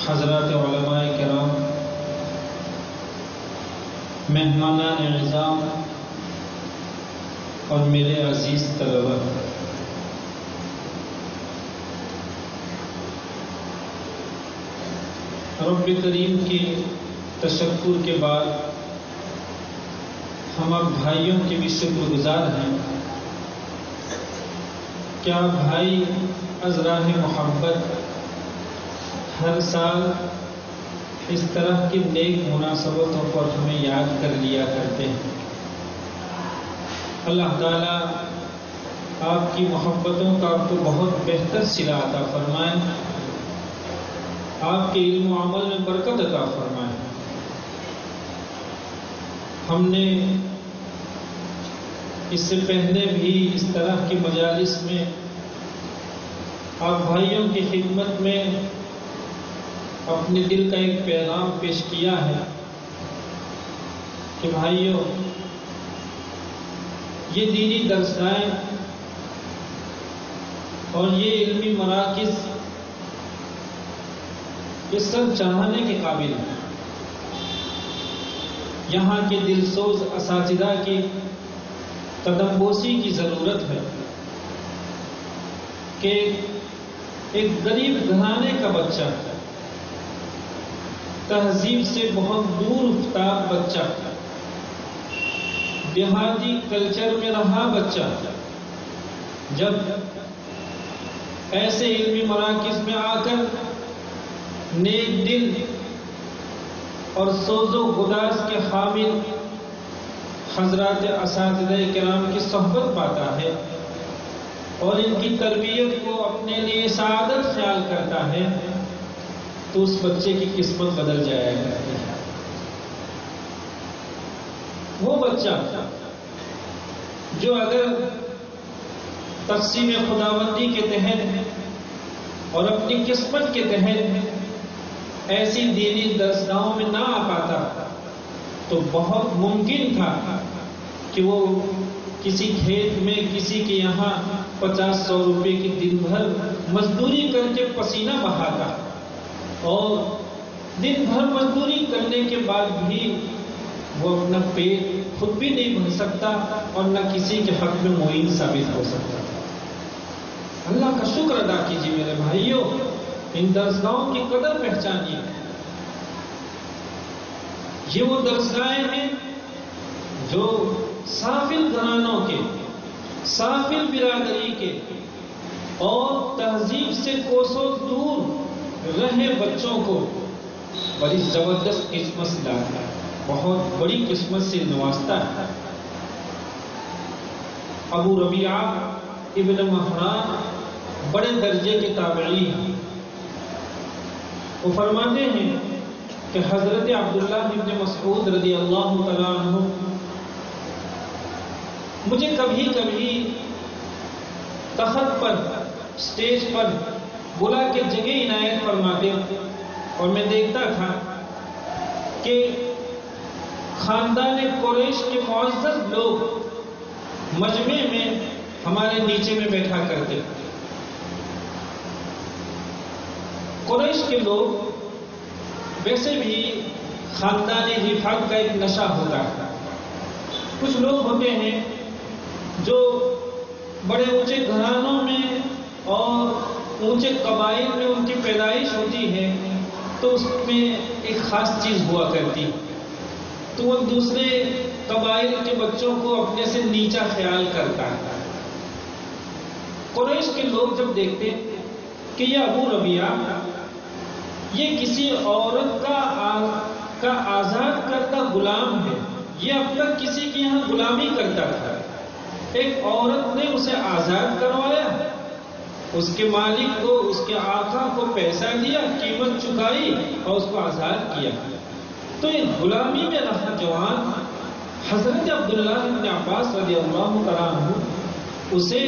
हज़रत कराम मेहमान निज़ाम और मेरे अज़ीज़ तलबा रब करीम के तशक्र के बाद हम अब भाइयों के भी शुक्रगुजार हैं। क्या भाई अजराह मोहब्बत हर साल इस तरह की नेक मुनासबतों पर हमें याद कर लिया करते हैं। अल्लाह ताला आपकी मोहब्बतों का आपको बहुत बेहतर सिला अता फरमाए। आपके इल्म अमल में बरकत अता फरमाए। हमने इससे पहले भी इस तरह की मजालिस में आप भाइयों की खिदमत में अपने दिल का एक पैगाम पेश किया है कि भाइयों, ये दीनी दर्शाएँ और ये इल्मी मराकज, ये सब चाहने के काबिल हैं। यहाँ के दिलसोज इसातिदा की कदमबोसी की ज़रूरत है कि एक गरीब घराने का बच्चा तहजीब से बहुत दूर उफ्ताब बच्चा। देहाती कल्चर में रहा बच्चा। जब ऐसे इल्मी मराकज में आकर नेक दिल और सोजो गुदास के हामिल हज़रत इसात कराम की सहबत पाता है और इनकी तरबियत को अपने लिए सादत ख्याल करता है तो उस बच्चे की किस्मत बदल है। वो बच्चा जो अगर तकसीम खुदाबंदी के तहत और अपनी किस्मत के तहत ऐसी दीनी दरसगाहों में ना आ पाता तो बहुत मुमकिन था कि वो किसी खेत में किसी के यहाँ पचास सौ रुपए की दिन भर मजदूरी करके पसीना बहाता। और दिन भर मजदूरी करने के बाद भी वो अपना पेट खुद भी नहीं भर सकता और न किसी के हक में मोइन साबित हो सकता। अल्लाह का शुक्र अदा कीजिए मेरे भाइयों, इन दर्शगाहों की कदर पहचानिए। ये वो दर्शगाहें हैं जो साफिल घरानों के, साफिल बिरादरी के और तहजीब से कोसों दूर रहे बच्चों को बड़ी ज़बरदस्त किस्मत से लाता है, बहुत बड़ी किस्मत से नवाजता है। अबू रबिया इबन महरान बड़े दर्जे के ताबड़ी हैं। वो फरमाते हैं कि हज़रत अब्दुल्ला इब्न मसऊद रदी अल्लाह तआला मुझे कभी कभी तखत पर, स्टेज पर बुला के जगह इनायत फरमाते और मैं देखता था कि खानदान कुरैश के मुआज़्ज़ज़ लोग मजमे में हमारे नीचे में बैठा करते कुरैश के लोग वैसे भी खानदान रिफाक का एक नशा होता है। कुछ लोग होते हैं जो बड़े ऊँचे घरानों में और ऊँचे कबाइल में उनकी पैदाइश होती है तो उसमें एक खास चीज़ हुआ करती। तो वो दूसरे कबाइल के बच्चों को अपने से नीचा ख्याल करता है। कुरैश के लोग जब देखते कि यह अबू रबिया ये किसी औरत का आ, का आज़ाद करता गुलाम है। ये अब तक किसी के यहाँ गुलामी करता था। एक औरत ने उसे आज़ाद करवाया। उसके मालिक को, उसके आका को पैसा दिया, कीमत चुकाई और उसको आज़ाद किया। तो ये गुलामी में रहा जवान हज़रत अब्दुल्ला अब्बास रज़ी अल्लाह उसे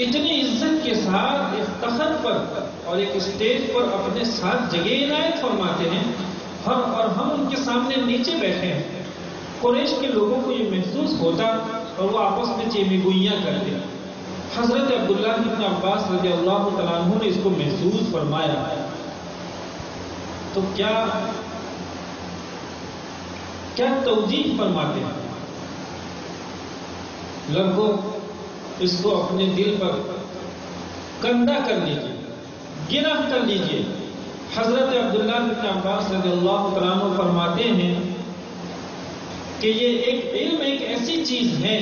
इतनी इज़्ज़त के साथ एक तखत पर और एक स्टेज पर अपने साथ जगह इनायत फरमाते हैं, हम और हम उनके सामने नीचे बैठे हैं। कुरैश के लोगों को ये महसूस होता और वो आपस में चेमी चेमीगुइयाँ करते हज़रत अब्दुल्ला इब्न अब्बास रज़ी अल्लाह तु ने इसको महसूस फरमाया। तो क्या क्या तोजीह फरमाते हैं? लगभग इसको अपने दिल पर कंधा कर लीजिए गिरह कर लीजिए। हज़रत अब्दुल्ला अब्बास रज़ी फरमाते हैं कि ये एक इल्म एक ऐसी चीज़ है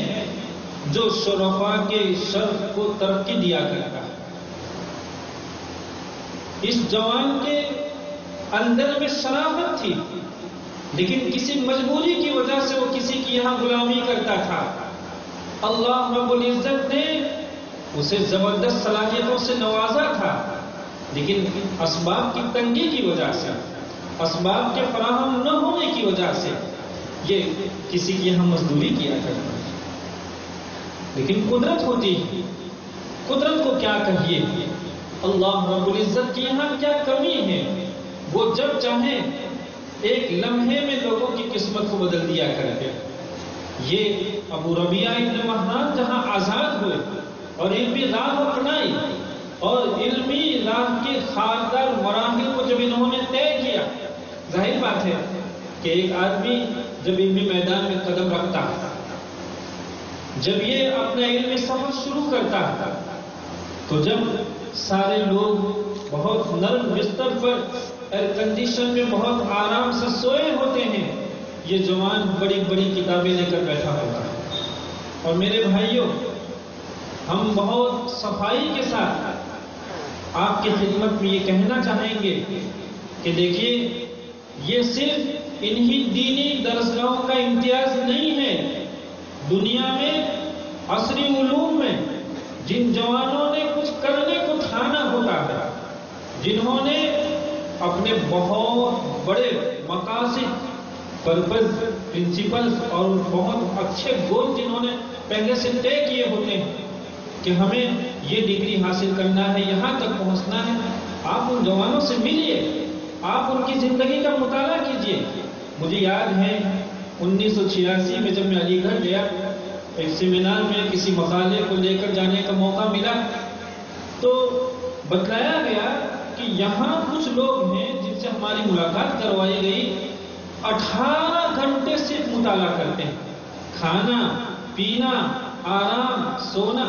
जो शरफा के शर्फ को तरक्की दिया करता है। इस जवान के अंदर में शराफत थी, लेकिन किसी मजबूरी की वजह से वो किसी की यहाँ गुलामी करता था। अल्लाह रब्बुल इज़्ज़त ने उसे ज़बरदस्त सलाहियतों से नवाजा था, लेकिन असबाब की तंगी की वजह से, असबाब के फराहम न होने की वजह से ये किसी की यहाँ मजदूरी किया करता लेकिन कुदरत होती है। कुदरत को क्या कहिए? अल्लाह रब्बुल इज़्ज़त की यहाँ क्या कमी है? वो जब चाहे, एक लम्हे में लोगों की किस्मत को बदल दिया करते ये अबू रबिया इब्न महरान जहाँ आज़ाद हुए और इल्मी राह अपनाई और इल्मी राह के खारदार मराहिल को जब इन्होंने तय किया, ज़ाहिर बात है कि एक आदमी जब इल्मी मैदान में कदम रखता है जब ये अपना इल्मी सफ़र शुरू करता है तो जब सारे लोग बहुत नर्म बिस्तर पर एयर कंडीशन में बहुत आराम से सोए होते हैं, ये जवान बड़ी बड़ी किताबें लेकर बैठा होता है। और मेरे भाइयों, हम बहुत सफ़ाई के साथ आपकी खिदमत में ये कहना चाहेंगे कि देखिए, ये सिर्फ़ इन्हीं दीनी दरसगाहों का इम्तियाज़ नहीं है दुनिया में असरी उलूम में, जिन जवानों ने कुछ करने को ठाना होता है जिन्होंने अपने बहुत बड़े मकासद पर्पज प्रिंसिपल्स और बहुत अच्छे गोल जिन्होंने पहले से तय किए होते हैं, कि हमें ये डिग्री हासिल करना है, यहाँ तक पहुँचना है, आप उन जवानों से मिलिए, आप उनकी ज़िंदगी का मुताला कीजिए। मुझे याद है उन्नीस सौ छियासी में जब मैं अलीगढ़ गया, एक सेमिनार में किसी मकाले को लेकर जाने का मौका मिला तो बतलाया गया कि यहाँ कुछ लोग हैं जिनसे हमारी मुलाकात करवाई गई। अठारह घंटे सिर्फ़ मुताला करते हैं। खाना, पीना, आराम, सोना,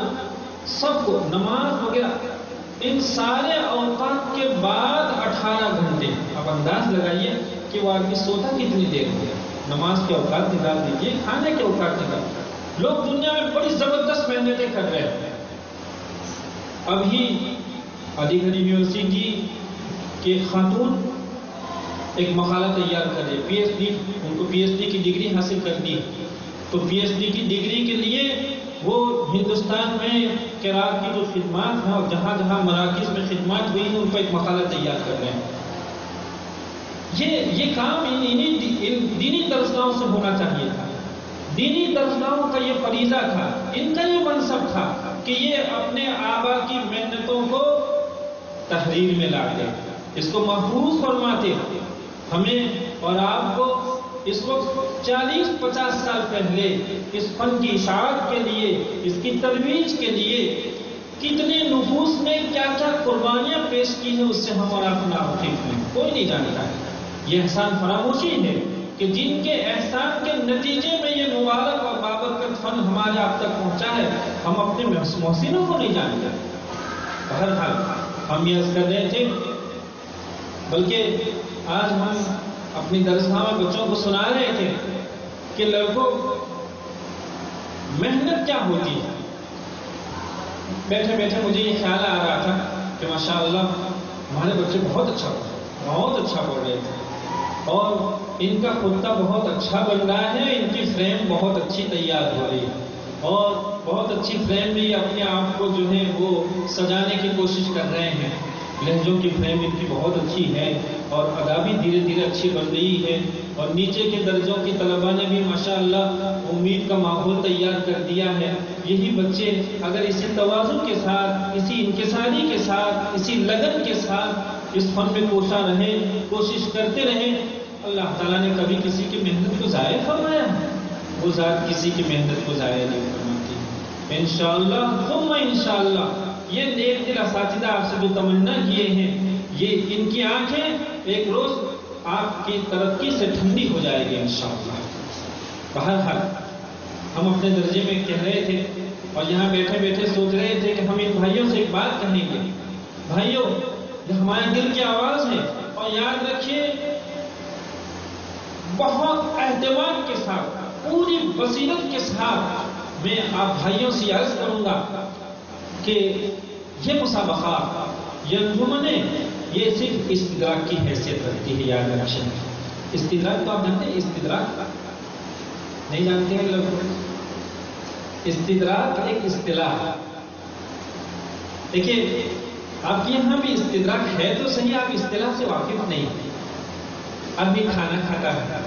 सबको, नमाज़ वगैरह, इन सारे अवकात के बाद 18 घंटे। आप अंदाज लगाइए कि वो आदमी सोता कितनी देर हो नमाज़ के अवकात निकाल दीजिए, खाने के अवकात निकाल लोग दुनिया में बड़ी ज़बरदस्त मेहनतें कर रहे हैं। अभी अलीगढ़ यूनिवर्सिटी के खातून एक मकाला तैयार कर रहे पीएचडी उनको पीएचडी की डिग्री हासिल करनी है। तो पीएचडी की डिग्री के लिए वो हिंदुस्तान में किरात की जो खिदमत हैं और जहाँ जहाँ मराकज में खिदमत हुई है, उनको एक मकाला तैयार कर रहे हैं। ये ये काम इन्हीं इन दीनी दर्जगाहों से होना चाहिए था। दीनी दर्जगाहों का ये फरीजा था, इनका ये मनसब था कि ये अपने आबा की मेहनतों को तहरीर में लाते इसको महफूज फरमाते। हमें और आपको इस वक्त 40-50 साल पहले इस फन की इशात के लिए, इसकी तरवीज के लिए कितने नफूस ने क्या क्या कुर्बानियाँ पेश की हैं, उससे हम और आप नाफिक हैं कोई नहीं जानता। है ये एहसान फरामोशी है कि जिनके एहसान के नतीजे में ये मुबारक और बाबरकत फन हमारे आप तक पहुँचा है, हम अपने मोहसिनों को नहीं जानते। हर हाल हम ये कर रहे थे, बल्कि आज हम अपनी दरसगाह में बच्चों को सुना रहे थे कि लड़कों, मेहनत क्या होती है? बैठे बैठे मुझे ये ख्याल आ रहा था कि माशाल्लाह, हमारे बच्चे बहुत अच्छा बहुत अच्छा पढ़ रहे थे। और इनका कुत्ता बहुत अच्छा बन रहा है, इनकी फ्रेम बहुत अच्छी तैयार हो रही है। और बहुत अच्छी फ्रेम में ये अपने आप को जो है वो सजाने की कोशिश कर रहे हैं। लहजों की फ्रेम इनकी बहुत अच्छी है और अदा भी धीरे धीरे अच्छी बन रही है। और नीचे के दर्जों की तलबा ने भी, माशाल्लाह, उम्मीद का माहौल तैयार कर दिया है। यही बच्चे अगर इसी तवाजु के साथ, इसी इंकसारी के साथ, इसी लगन के साथ इस फन में कोशा रहे, कोशिश करते रहे, अल्लाह ताला ने कभी किसी की मेहनत को ज़ाय फरमाया? वो ज़ात किसी की मेहनत को ज़ाय नहीं फरमाती। इनशाला तुम इनशाला ये नेक दिल इस आपसे जो तमन्ना किए हैं, ये इनकी आँखें एक रोज आपकी तरक्की से ठंडी हो जाएगी इंशाला बहरहाल, हम अपने दर्जे में कह रहे थे और यहाँ बैठे बैठे सोच रहे थे कि हम इन भाइयों से एक बात कहेंगे। भाइयों हमारे दिल की आवाज़ है और याद रखिए, बहुत एहतमाम के साथ, पूरी बसीरत के साथ मैं आप भाइयों से अर्ज़ करूँगा कि ये मुसाबका ये अंजुमने ये सिर्फ़ इस्तराक की हैसियत रखती है, याद रखें इस्तराक तो आप जानते हैं इस्तराक नहीं जानते हैं लोग? इस्तराक एक इस्तेलाह। देखिए आपके यहाँ भी इस्तराक है तो सही, आप इस्तेलाह से वाकिफ नहीं। आदमी खाना खाता है।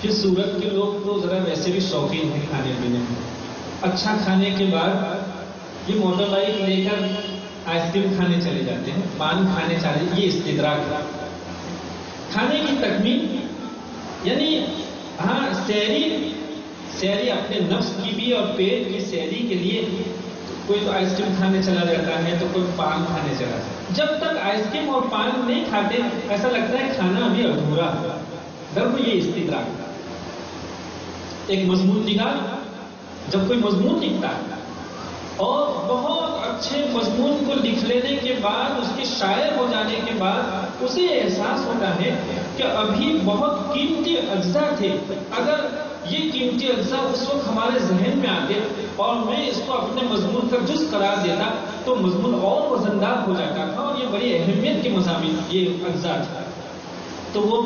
फिर सूरत के लोग तो जरा वैसे भी शौकीन है खाने पीने में। अच्छा खाने के बाद ये मोटर बाइक लेकर आइसक्रीम खाने चले जाते हैं, पान खाने चले, ये इस्तराक खाने की तकमील, यानी हाँ शहरी शहरी अपने नफ्स की भी और पेट की शहरी के लिए कोई तो आइसक्रीम खाने चला जाता है तो कोई पान खाने चला जाता है। जब तक आइसक्रीम और पान नहीं खाते, ऐसा लगता है खाना अभी अधूरा दर्द ये इस्तिद्राक एक मजमून निकाल, जब कोई मजमून लिखता है, और बहुत अच्छे मजमून को लिख लेने के बाद, उसके शायर हो जाने के बाद, उसे एहसास होता है कि अभी बहुत कीमती अज्जा थे। अगर ये कीमती अज्जा उस वक्त हमारे जहन में आते और मैं इसको अपने मजमून का जुज करार देता तो मजमून और वजनदार हो जाता था और ये बड़ी अहमियत के मजामी ये अज्जा था। तो वो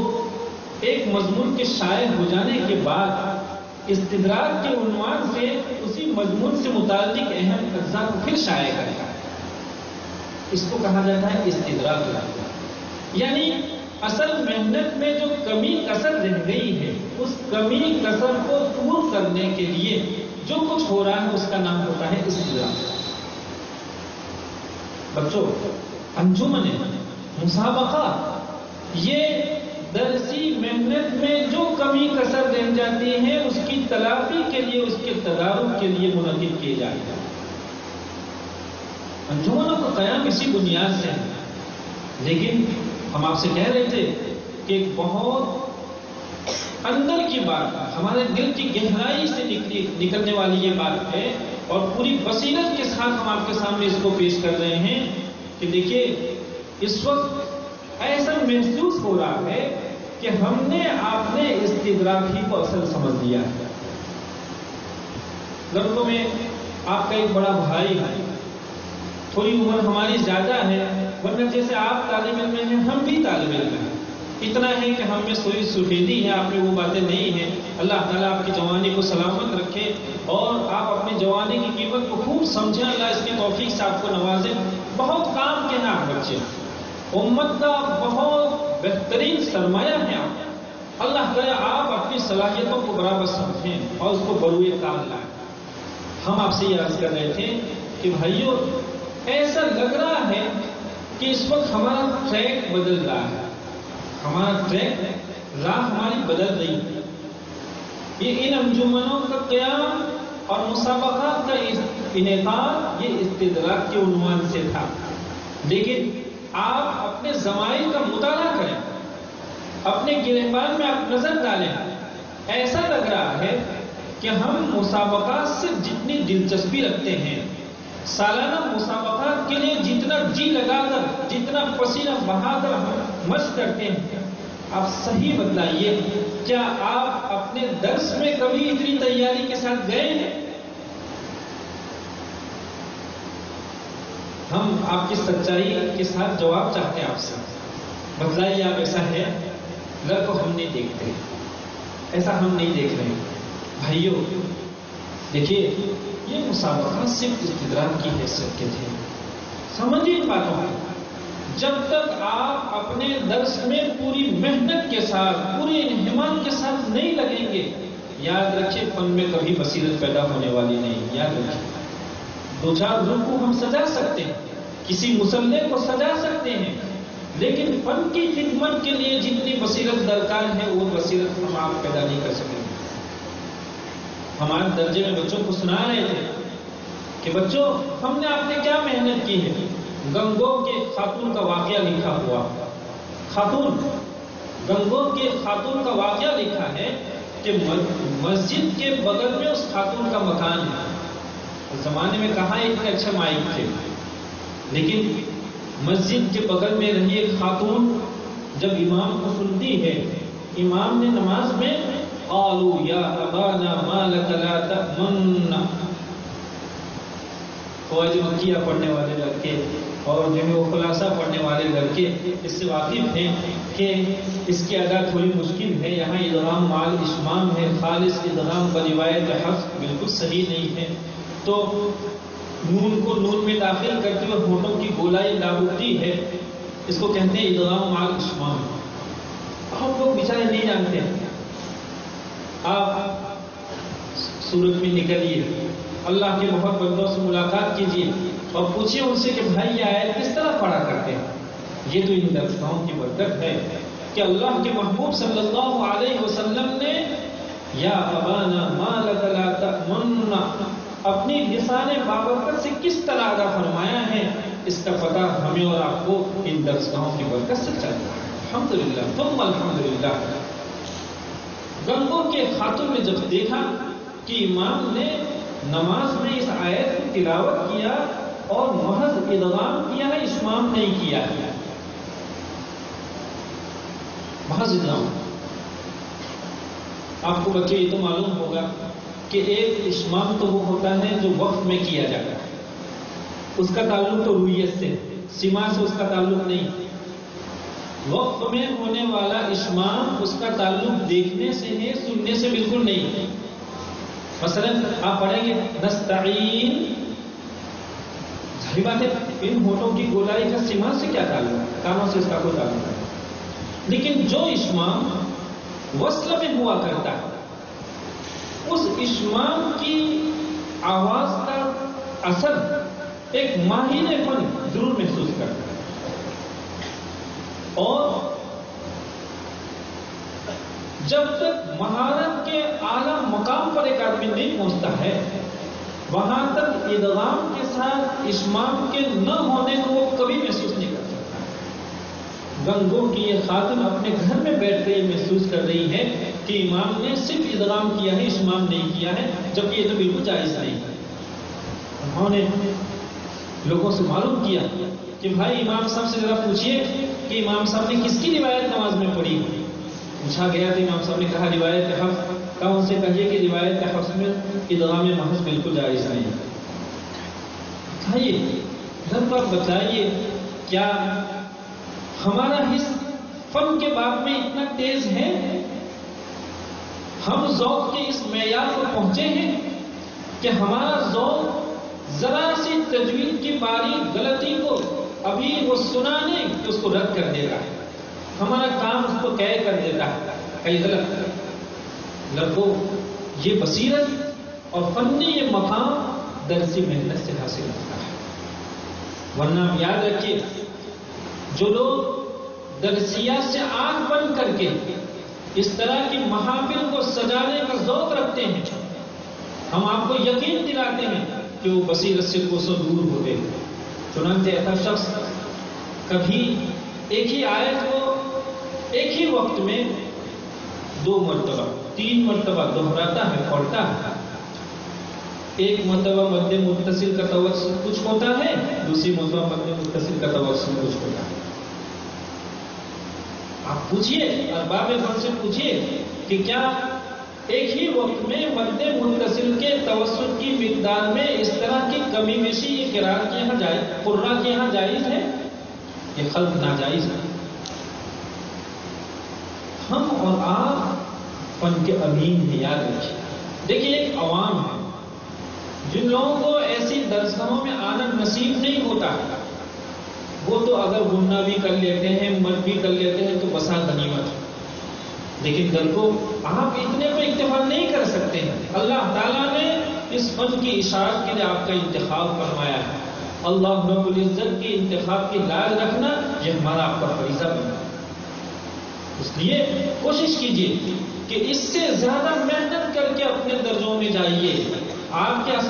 एक मजमून के शायर हो जाने के बाद इस्तराक के उन्वान से उसी मजमून से मुतालिक अहम अज्जा को फिर शाये करेगा इसको कहा जाता है इस्तराक यानी असल मेहनत में जो कमी कसर रह गई है, उस कमी कसर को दूर करने के लिए जो कुछ हो रहा है उसका नाम होता है इस्तराक बच्चों, अंजुमन मुसाबका, ये दरसी मेहनत में जो कमी कसर रह जाती है, उसकी तलाफी के लिए, उसके तदारुक के लिए मुनद किए जाएगा अंजुमनों का कयाम इसी बुनियाद से है। लेकिन हम आपसे कह रहे थे कि एक बहुत अंदर की बात, हमारे दिल की गहराई से निकली, निकलने वाली ये बात है और पूरी बसीरत के साथ हम आपके सामने इसको पेश कर रहे हैं कि देखिए, इस वक्त ऐसा महसूस हो रहा है कि हमने आपने इस इस्तिद्राकी को असल समझ लिया है। लड़कों में आपका एक बड़ा भाई है। थोड़ी उम्र हमारी ज़्यादा है, वरना जैसे आप तालिब में हैं, हम भी तालिब में हैं। इतना है कि हम में सोई सुफेदी है, आप में वो बातें नहीं है। अल्लाह ताला आपकी जवानी को सलामत रखे और आप अपनी जवानी की कीमत को खूब समझें। अल्लाह इसके तोफीक से आपको नवाजे। बहुत काम के ना बच्चे। उम्मत का बहुत बेहतरीन सरमाया है आप। अल्लाह करे आप अपनी सलाहियतों को बराबर समझें और उसको बरुए काम लाए। हम आपसे ये अर्ज़ कर रहे थे कि भाइयों, ऐसा लग रहा है कि इस वक्त हमारा ट्रैक बदल रहा है। हमारा ट्रैक राह हमारी बदल रही ये इन अंजुमनों का क्याम और मुसाबका का इनका ये इस्तराक के उन्वान से था। लेकिन आप अपने जमाइन का मुताला करें। अपने गिरबान में आप नज़र डालें। ऐसा लग रहा है कि हम मुसाबका से जितनी दिलचस्पी रखते हैं सालाना मुसाबका के लिए जितना जी लगाकर, जितना पसीना बहाकर हम मश करते हैं। आप सही बताइए क्या आप अपने दर्श में कभी इतनी तैयारी के साथ गए हैं? हम आपकी सच्चाई के साथ जवाब चाहते हैं आपसे। बतलाइए, आप ऐसा है? लड़ को हम नहीं देखते। ऐसा हम नहीं देख रहे। भाइयों, देखिए ये मुसाबका सिर्फ़ इस्तराक की हैसियत के थे। समझिए बातों को। जब तक आप अपने दर्श में पूरी मेहनत के साथ, पूरे हिम्मत के साथ नहीं लगेंगे, याद रखिए फन में कभी बसीरत पैदा होने वाली नहीं, याद रखिए। दो चार रूह को हम सजा सकते हैं, किसी मुसल्ले को सजा सकते हैं, लेकिन फन की खिदमत के लिए जितनी बसीरत दरकार है, वो बसीरत हम आप पैदा नहीं कर सकेंगे। हमारे दर्जे में बच्चों को सुना रहे थे कि बच्चों, हमने आपने क्या मेहनत की है? गंगो के खातून का वाकया लिखा हुआ। खातून गंगो के खातून का वाकया लिखा है कि मस्जिद के बगल में उस खातून का मकान है। उस जमाने में कहा इतने अच्छे माइक थे? लेकिन मस्जिद के बगल में रही एक खातून, जब इमाम को सुनती है, इमाम ने नमाज़ में आलू या अबाना मालकला तमन्ना फौज मक्किया पढ़ने वाले लड़के और जो है वो खुलासा पढ़ने वाले लड़के इससे वाकिफ हैं कि इसकी अदा थोड़ी मुश्किल है यहाँ इदगाम माल इस्माम है खालिस इदगाम ब रिवायत हफ बिल्कुल सही नहीं है तो नून को नून में दाखिल करते हुए होठों की गोलाई लागूती है इसको कहते हैं इदगाम माल इस्माम हम लोग बेचारे नहीं जानते आप सूरत में निकलिए। अल्लाह के बहुत बंदों से मुलाकात कीजिए और पूछिए उनसे कि, भाई, ये आयत किस तरह पढ़ा करते हैं? ये तो इन दर्शकों की बरकत है कि अल्लाह के महबूब सल्लल्लाहु अलैहि वसल्लम ने, या अबाना मालकला अपनी निशान बाबरकत से किस तरह अदा फरमाया है, इसका पता हमें और आपको इन दर्शकों की बरकत से चल रहा है। अलहमदुल्ला तुम अलहमदुल्ला गंगों के खातों में जब देखा कि इमाम ने नमाज़ में इस आयत की तिलावत किया और महज इदगाम किया है इस्माम नहीं किया है। महज इदगाम आपको बच्चे ये तो मालूम होगा कि एक इस्माम तो वो होता है जो वक्त में किया जाता है। उसका ताल्लुक तो रूयत से, सीमा से उसका ताल्लुक नहीं। वक्त में होने वाला इस्माम उसका ताल्लुक देखने से है, सुनने से बिल्कुल नहीं है। मसलन, आप पढ़ेंगे नस्ताइन सही बात है इन होठों की गोलाई का सीमा से क्या ताल्लुक है? कानों से इसका कोई ताल्लुक है लेकिन जो इस्माम वस्ल में हुआ करता है, उस इस्माम की आवाज़ का असर एक माहिरपन ज़रूर महसूस करता है। और जब तक महारत के आला मकाम पर एक आदमी नहीं पहुँचता है, वहाँ तक इदगाम के साथ इस्माम के न होने को वो कभी महसूस नहीं कर सकता। गंगों की ये खातन अपने घर में बैठ कर महसूस कर रही है कि इमाम ने सिर्फ़ इदगाम किया है, इस्माम नहीं किया है, जबकि ये तो बिल्कुल जायज़ नहीं है। उन्होंने लोगों से मालूम किया कि भाई इमाम साहब से जरा पूछिए कि इमाम साहब ने किसकी रिवायत नमाज़ में पढ़ी? पूछा गया तो इमाम साहब ने कहा, रिवायत हफ कहा उनसे कहिए कि रिवायत हफ्स में इदगाम महज बिल्कुल जायज़ नहीं कहिए पर बताइए, क्या हमारा हिस्स फन के बाप में इतना तेज है? हम जौक के इस मैार पर पहुँचे हैं कि हमारा जौक जरा सी तजवीज की बारीक गलती को अभी वो सुना नहीं कि उसको रद्द कर देगा। हमारा काम उसको कह कर देता है। कई गलत लड़को ये बसीरत और फन्नी ये मकाम दरसी मेहनत से हासिल होता है। वरना याद रखिए, जो लोग दरसिया से आँख बंद करके इस तरह की महाफिल को सजाने का जौक रखते हैं, हम आपको यकीन दिलाते हैं कि वो बसीरत से कोसों दूर होते हैं। चुनाचे ऐसा शख्स कभी एक ही आयत को एक ही वक्त में दो मरतबा, तीन मरतबा दोहराता है, पढ़ता है। एक मरतबा मध्य मुतसिल का तवस्सुल कुछ होता है, दूसरी मरतबा मध्य मुतसिल का तवस्सुल कुछ होता है। आप पूछिए अरबाब फन से पूछिए कि क्या एक ही वक्त में मध्य मुतसिल के तवस्सुल की मिकदार में इस तरह की कमी बेशी ये किरार के यहाँ जाए कुर्रा के यहाँ जायज़ है? ये खल्क नाजायज है। हम और आप फन के अमीन है, याद रखिए। देखिए, एक अवाम है, जिन लोगों को ऐसी दर्शनों में आनंद नसीब नहीं होता, वो तो अगर गुन्ना भी कर लेते हैं मत भी कर लेते हैं तो बसा गनीमत। लेकिन दल को आप इतने पे इतफा नहीं कर सकते। अल्लाह ताला ने इस फन की इशारत के लिए आपका इंतखाब फरमाया है। अल्लाह रब्बुल इज़्ज़त के इंतखाब की लाज रखना यह हमारा आपका फरीजा बना इसलिए कोशिश कीजिए कि इससे ज़्यादा मेहनत करके अपने दर्जों में जाइए। आपके इस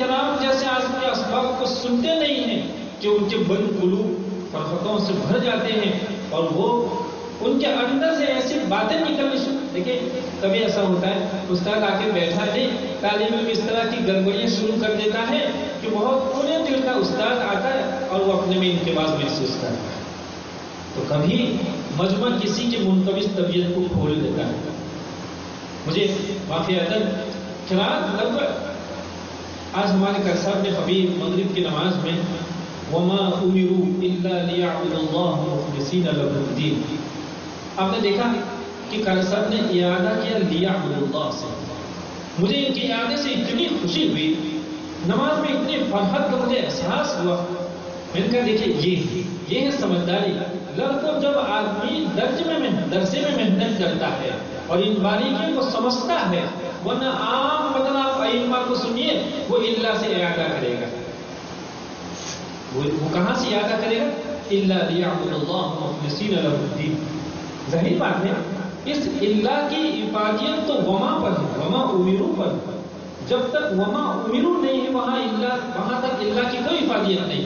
कराम जैसे आज के इसबाब को सुनते नहीं हैं कि उनके बल कुलू फरफतों से भर जाते हैं और वो उनके अंदर से ऐसी बातें निकलनी शुरू देखिए, कभी ऐसा होता है उस्ताद आके बैठा नहीं तालीम में इस तरह की गड़बड़ियाँ शुरू कर देता है कि बहुत पूरे दिल का उस्ताद आता है और वो अपने में इनके बाद महसूस करता है। तो कभी मजमा किसी के मुनकबिस तबीयत को खोल देता है। मुझे माफ़ी अदब खिलाफ लगभग आज हमारे कर साहब ने कभी मगरिब की नमाज़ में, वमा उमिरू आपने देखा? कि करसर ने इरादा किया लिया से। मुझे इनके इरादे से इतनी खुशी हुई। नमाज़ में इतनी फरहत का मुझे एहसास हुआ। मैंने कहा देखिए ये ये है समझदारी। लड़कों जब आदमी दर्ज में दर्जे में मेहनत करता है और इन बारीकियों को समझता है वरना आम मतलब आप को सुनिए वो इल्ला से इरादा करेगा। वो, वो कहाँ से यादा करेगा? इल्ला ज़ाहिर बात है इस इल्ला की इबादियत तो वमा पर है, वमा उमिरू पर जब तक वमा उमिरू नहीं है, वहाँ इल्ला, वहाँ तक इल्ला की कोई इफादियत नहीं।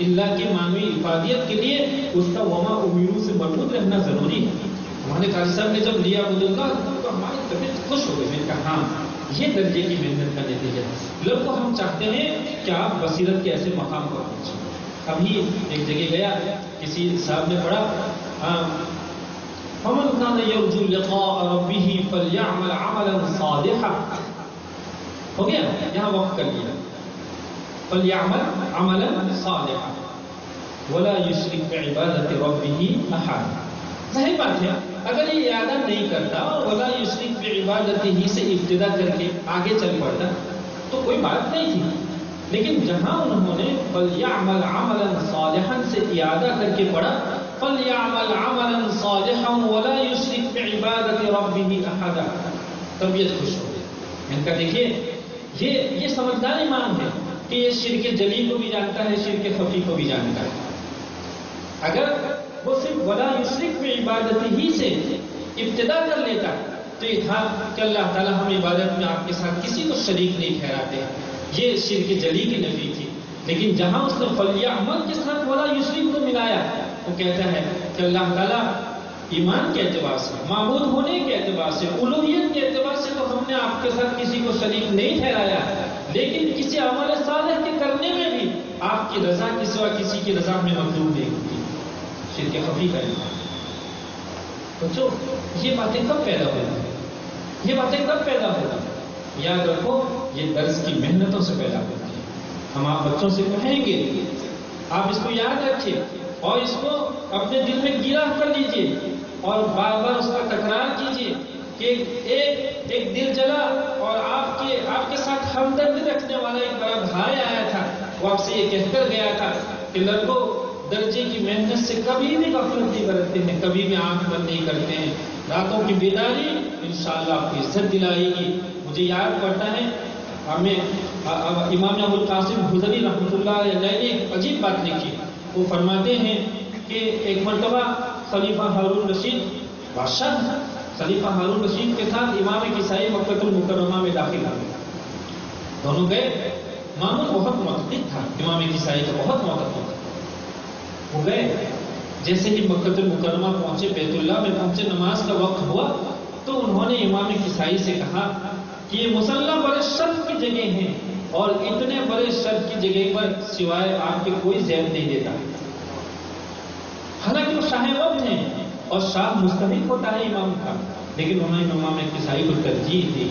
इल्ला की मानवी इफादियत के लिए उसका वमा उमिरू से मज़बूत रहना ज़रूरी है। हमारे काजी साहब ने जब लिया बुजुर्गा तो हमारी तबीयत खुश हो गई। मैंने कहा हाँ ये दर्जे की मेहनत का नतीजा लोग को हम चाहते हैं कि आप बसीरत के ऐसे मकाम पर पहुँचे। अभी एक जगह गया, किसी साहब ने पढ़ा फमन कान यरजु लिका रब्बिही फलयअमल अमलन सालिहा हो गया यहाँ वक्त कर लिया फलयअमल अमलन सालिहा वला युशरिक बिइबादति रब्बिही अहद सही बात है अगर ये इरादा नहीं करता और वला युशरिक बिइबादति ही से इब्तिदा करके आगे चल पड़ता तो कोई बात नहीं थी लेकिन जहाँ उन्होंने फलयामल अमलन सालिहन से इरादा करके पढ़ा फलयामल अमलन सालिहन वला युशरिक बिइबादति रब्बिही अहदा तबीयत खुश हो गई। इनका देखिए, ये ये समझदार ईमान है कि ये शिर के जली को भी जानता है, शिर के खफी को भी जानता है। अगर वो सिर्फ़ वला युशरिक में इबादत ही से इब्तदा कर लेता तो था कि अल्लाह ताला हम इबादत में आपके साथ किसी को शरीक नहीं ठहराते। ये शिर के जली की नफी थी। लेकिन जहाँ उसने फलिया अमल के साथ वला युशरिक को मिलाया वो कहता है कि अल्लाह ताला ईमान के अतबार से मामूद होने के अतबार से, उलूहियत के एतबार से तो हमने आपके साथ किसी को शरीक नहीं ठहराया। लेकिन किसी अमल सालह के करने में भी आपकी रजा के सिवा किसी की रजा में मखलूब नहीं होती। शिरक खफी का बच्चों ये बातें कब पैदा होती ये बातें कब पैदा होती याद रखो, ये दर्ज की मेहनतों से पैदा होती है। हम आप बच्चों से कहेंगे आप इसको याद रखिए। और इसको अपने दिल में गिरा कर लीजिए और बार बार उसका तकरार कीजिए कि एक एक दिल जला और आपके आपके साथ हमदर्द रखने वाला एक बड़ा भाई आया था। वो आपसे ये कहकर गया था कि, लड़कों, दर्जे की मेहनत से कभी भी गफलत नहीं बरतते हैं, कभी भी आँख बंद नहीं करते हैं। रातों की बेदारी इंशाल्लाह आपको इज़्ज़त दिलाएगी। मुझे याद पड़ता है, हमें इमाम अबुल कासिम हुजरी रहमतुल्लाह ने एक अजीब बात लिखी। वो फरमाते हैं कि एक मरतबा खलीफा हारून रशीद, बादशाह खलीफा हारून रशीद के साथ इमाम किसाई मक्तुल मुकरमा में दाखिल आ गए। दोनों गए। मामूल बहुत मतद था। इमाम किसाई का बहुत मतद था। हो गए। जैसे कि मक्कतुल मुकरमा पहुँचे, बैतुल्ला में पहुँचे, नमाज़ का वक्त हुआ तो उन्होंने इमाम किसाई से कहा कि ये मुसल्ला बड़े शर्त की जगह है। और इतने बड़े शर्त की जगह पर सिवाय आपके कोई जैब नहीं देता। हालाँकि वो शाह वक्त हैं और शाह मुस्तक होता है इमाम का, लेकिन उन्होंने इमाम किसाई को तरजीह दी।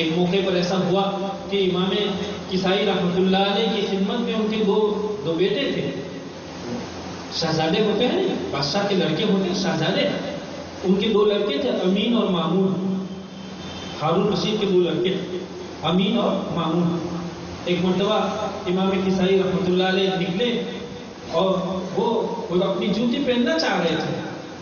एक मौके पर ऐसा हुआ कि इमाम किसाई रहमतुल्लाह की खिदमत में उनके दो दो बेटे थे। शहजादे होते हैं बादशाह के लड़के होते हैं शहजादे। उनके दो लड़के थे, अमीन और मामून। हारून रशीद के दो लड़के, अमीन और मामून। एक मरतबा इमाम किसाई रहमतुल्लाह निकले और वो वो अपनी जूती पहनना चाह रहे थे।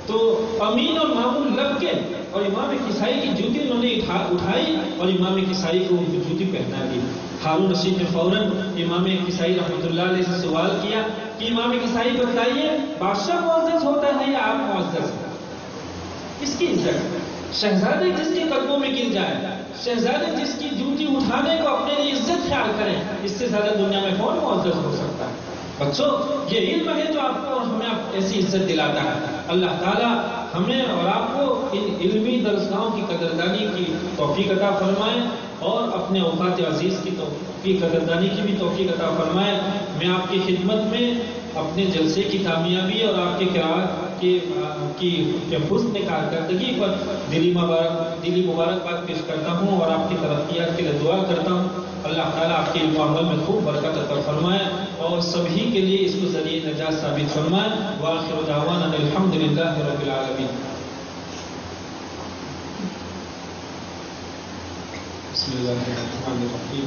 तो अमीन और मामून लग के और इमाम किसाई की जूती उन्होंने उठा, उठाई और इमाम किसाई को उनकी जूती पहना दी। हारून रशीद ने फ़ौरन इमाम किसाई रहमतुल्लाह से सवाल किया कि, इमाम किसाई बताइए, बादशाह मुआज़ होता है या आप मुआज़ किसकी इज़्ज़त। शहजादे जिसके कदमों में गिर जाए शहजादे जिसकी जूती उठाने को अपने लिए इज़्ज़त ख्याल करें, इससे ज़्यादा दुनिया में कौन मुआज़ हो सकता है? बच्चों, ये इल्म है जो आपको और हमें आप ऐसी इज़्ज़त दिलाता है। अल्लाह ताला हमें और आपको इन इल्मी दरसगाहों की कदरदानी की तोफ़ी अता फरमाए और अपने औकात अज़ीज़ की की कदरदानी की भी तोफ़ी अता फरमाए। मैं आपकी खिदमत में अपने जलसे की कामयाबी और आपके किरात के, की हुस्न कारकर्दगी पर दिली मुबारक, दिली मुबारकबाद पेश करता हूँ और आपकी तरक्यात के लिए दुआ करता हूँ। अल्लाह ताला आपके अमल में खूब बरकत अता फरमाए और सभी के लिए इसको ज़रिए नजात साबित फरमाए। वाखिर दावान अल्हम्दुलिल्लाह रब्बिल आलमीन। बिस्मिल्लाहिर्रहमानिर्रहीम।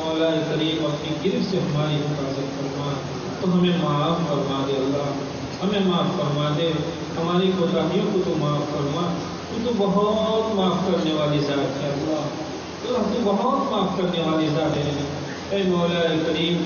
मौला करीम अपनी गिरफ से हमारी हिफाजत फरमा तो हमें माफ़ फरमा दे अल्लाह। हमें माफ़ फरमा दे। हमारी कोताहियों को तो माफ़ फरमा। तू तो बहुत माफ़ करने वाली ज़ात है अल्लाह। तो तू बहुत माफ़ करने वाली ज़ात है। ए मौला करीम,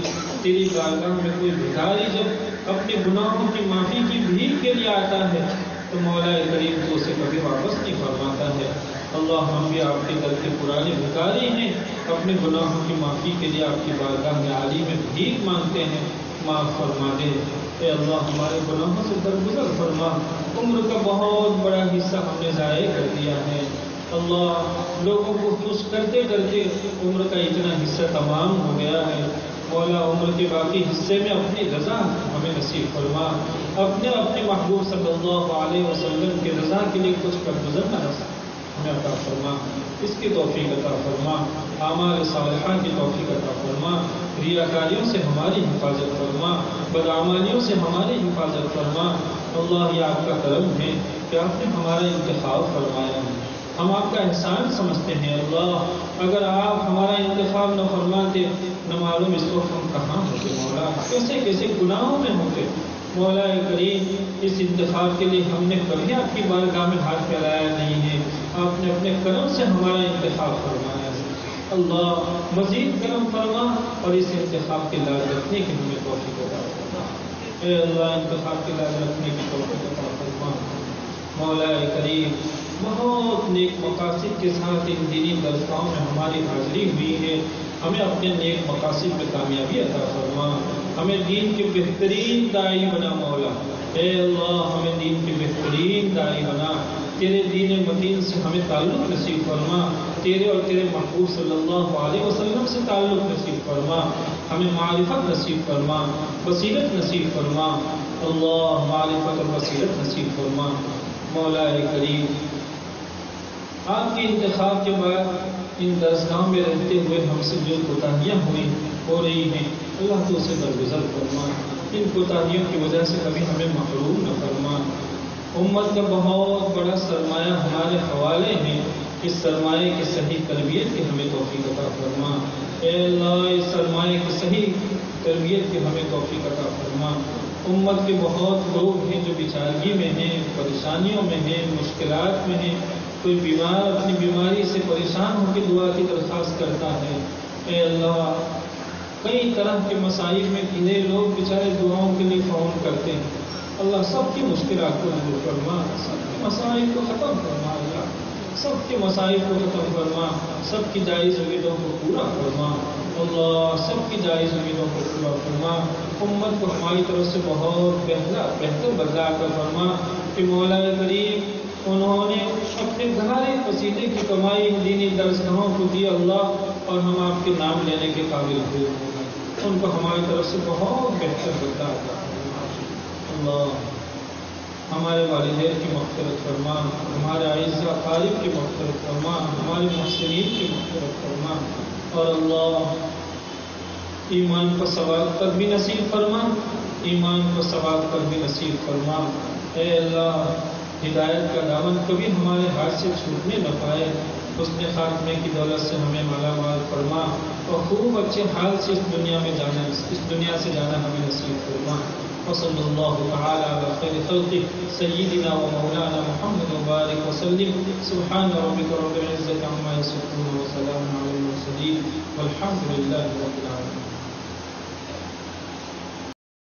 तेरी बारगाह में कोई भिखारी जब अपने गुनाहों की माफ़ी की भीड़ के लिए आता है तो मौला करीम तो उसे कभी वापस नहीं फरमाता है। अल्लाह, हम भी आपके दर के पुराने भिखारी हैं। अपने गुनाहों की माफ़ी के लिए आपकी बारगाह में आली में भीख मांगते हैं, माफ़ फरमा दे। ए अल्लाह, हमारे गुनाहों से दरगुजर फरमा। उम्र का बहुत बड़ा हिस्सा हमने ज़ाय कर दिया है। अल्लाह, लोगों को खुश करते करते उम्र का इतना हिस्सा तमाम हो गया है। मौला, उम्र के बाकी हिस्से में अपनी रज़ा हमें नसीब फरमा। अपने अपने महबूब सल्लल्लाहु अलैहि वसल्लम की रज़ा के लिए कुछ कर गुजरना हमें अता फरमा। इसकी तोफ़ी अता फरमा। आमार सालहा की तोफ़ी अता फरमा। रियाकारियों से हमारी हिफाजत फरमा। बदामालियों से हमारी हिफाजत फरमा। अल्लाह ये आपका करम है कि आपने हमारा इंतखब फरमाया है। हम आपका एहसान समझते हैं अल्लाह। अगर आप हमारा इंतखब न फरमाते, न मालूम इस वक्त हम कहाँ होते, मौला। कैसे कैसे गुनाहों में होते। मौला करीम, इस इंतखब के लिए हमने कभी आपकी बारगाह में हाथ फैलाया नहीं है। आपने अपने कदम से हमारा इंतखब फरमाया अल्लाह मजीद करम फरमा और इस इंतखब के लाज रखने की हमें तोफ़ी को अल्लाह, इंतखब के लाज रखने की तोफ़ी को फरमा। मौला करीब बहुत नेक मकासद के साथ इन दिनी दस्ताओं में हमारी हाजिरी हुई है। हमें अपने नेक मकासद पर कामयाबी अदा फरमा। हमें दीन के बेहतरीन दाई बना, मौला। अल्लाह, हमें दीन के बेहतरीन दाई बना। तेरे दीन मदीन से हमें ताल्लुक़ नसीब फरमा। तेरे और तेरे महबूब सल्लल्लाहु अलैहि वसल्लम से ताल्लुक़ नसीब फरमा। हमें मारिफत नसीब फरमा बसीरत नसीब फरमा। अल्लाह मारिफत और बसीरत नसीब फरमा। मौला करीम आपके इंतखाब के बाद इन दरसगाह में रहते हुए हमसे जो कोताहियाँ हुई, हो रही हैं, अल्लाह तो उसे दरगुजर फरमा। इन कोताहियों की वजह से कभी हमें महरूम न फरमा। उम्मत का बहुत बड़ा सरमाया हमारे हवाले हैं इस सरमाए की सही तरबियत की हमें तोफ़ी अता फरमा। इस सरमाए की सही तरबियत की हमें तोफ़ी अता फरमा। उम्मत के बहुत लोग हैं जो बेचारगी में हैं, परेशानियों में हैं मुश्किल में हैं। कोई बीमार, अपनी बीमारी से परेशान होकर दुआ की दरख्वास्त करता है। ए अल्लाह, कई तरह के मसाइल में इन्हें लोग बेचारे दुआओं के लिए फ़ोन करते हैं। अल्लाह सबकी मुश्किल को दूर फरमा सबके मसाइल को ख़त्म फरमा अल्लाह सबके मसाइल को ख़त्म फरमा सबकी जायज़ उम्मीदों को पूरा फरमा अल्लाह सबकी जायज़ उम्मीदों को पूरा फरमा उम्मत को हमारी तरफ़ से बहुत बेहतर बेहतर बदला कर फरमा कि मौला करीब उन्होंने अपने घर पसीने की कमाई दीनी दर्जगाहों को दी अल्लाह और हम आपके नाम लेने के काबिल हुए। उनको हमारी तरफ़ से बहुत बेहतर बदलाव हमारे वालदेन की मफफरत फरमा हमारे आयजा तारीफ़ की मफफरत फरमा हमारे महसरीन की मफफरत फरमा और अल्लाह, ईमान को सवाल पर भी नसीब फरमा ईमान को सवाल पर भी नसीब फरमा ए अल्लाह, हिदायत का दामन कभी हमारे हाथ से छूटने न पाए। उसने खात्मे की दौलत से हमें माला माल फरमा और खूब अच्छे हाल से इस दुनिया में जाना, इस दुनिया से जाना हमें नसीब फरमा वसल खैर खल्क़ि सय्यिदिना व मौलाना मुहम्मद मुबारक वसल्लम सुब्हान रब्बिक रब्बिल इज्जति अम्मा यसिफून व सलामुन अलल मुरसलीन वल्हम्दुलिल्लाहि रब्बिल आलमीन